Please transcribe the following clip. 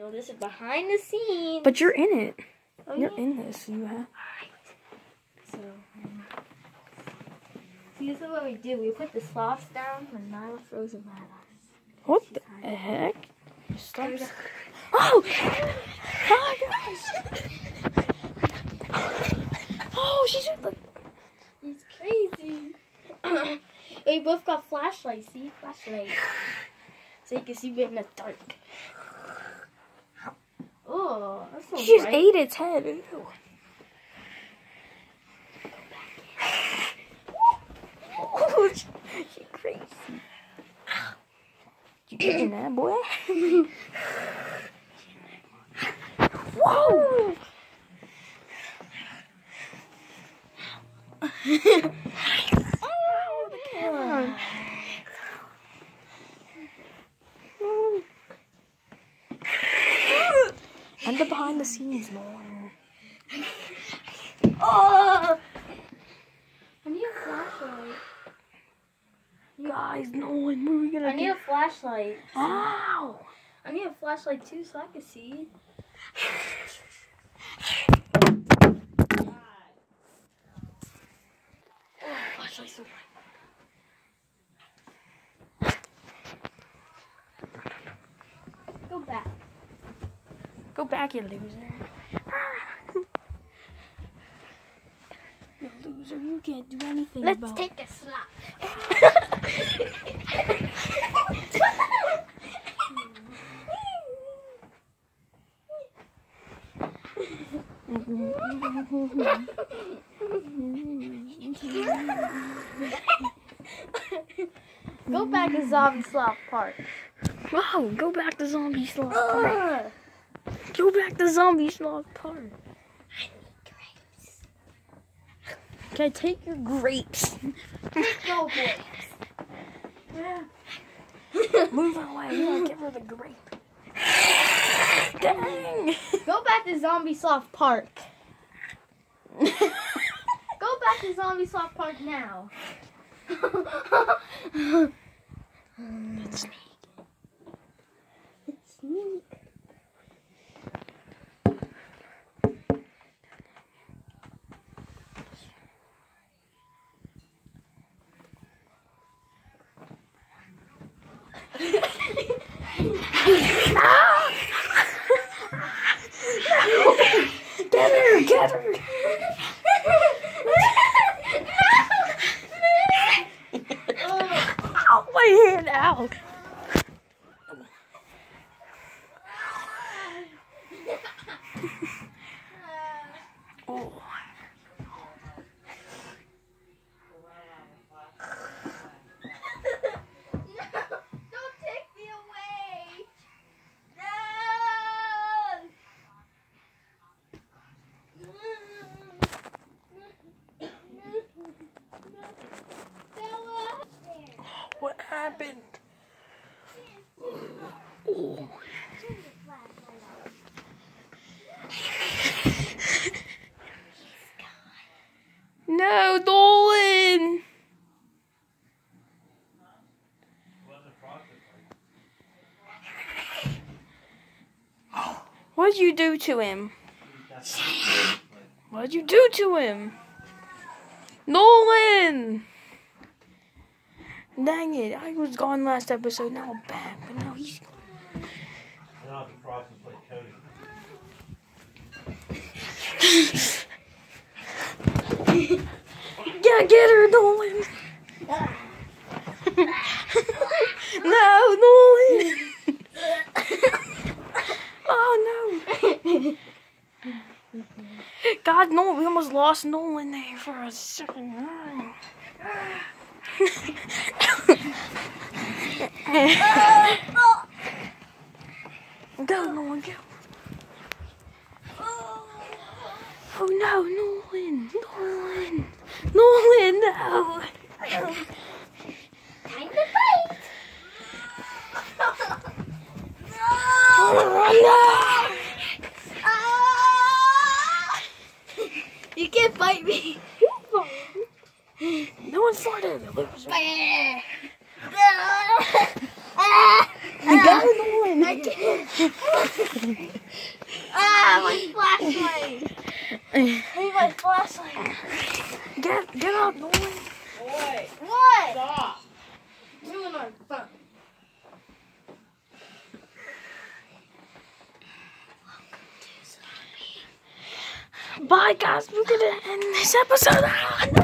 So this is behind the scenes. But you're in it. oh, You're yeah. in this. You have. So, um, see, this is what we do. We put the sloths down when Nyla throws them at us. What the heck? Stop. Oh! Hi guys! Oh, she's the. It's crazy. we both got flashlights. See, flashlight, so you can see me in the dark. She just bright. ate its head. She, she crazy. You that, boy? Whoa! oh, the camera. And the behind the scenes more. Oh! I need a flashlight. Guys, Nolan, what are we gonna I need a flashlight. Ow! I need a flashlight too, so I can see. Oh, flashlight's so bright. Go back. Go back, you loser. you loser, you can't do anything Let's about take a slap. Go back to Zombie Slop Park. Wow, go back to Zombie Sloth Park. Go back to Zombie Sloth Park. I need grapes. Okay, take your grapes. Go, boys. Move away. Give her the grape. Dang! Go back to Zombie Soft Park. Go back to Zombie Soft Park now. Um, it's me. Sneak. Get her! Get her! Ow, my hand out. Oh. Don't take me away. What happened? Oh. No, Nolan! What'd you do to him? What'd you do to him? Nolan! Dang it, I was gone last episode, now I'm back, but now he's. Yeah, get her, Nolan! no, Nolan! oh no! God, no, we almost lost Nolan there for a second. go, Nolan, go. Oh no, Nolan! Nolan! Nolan, no! Time to fight. Oh, Ah! You me. no! No one farted, loser. Ah! Ah! You got annoying. I can't. ah, my flashlight. I need my flashlight. Get get up, Nolan. Boy, What? stop. Doing our phone. Bye, guys. We're gonna end this episode.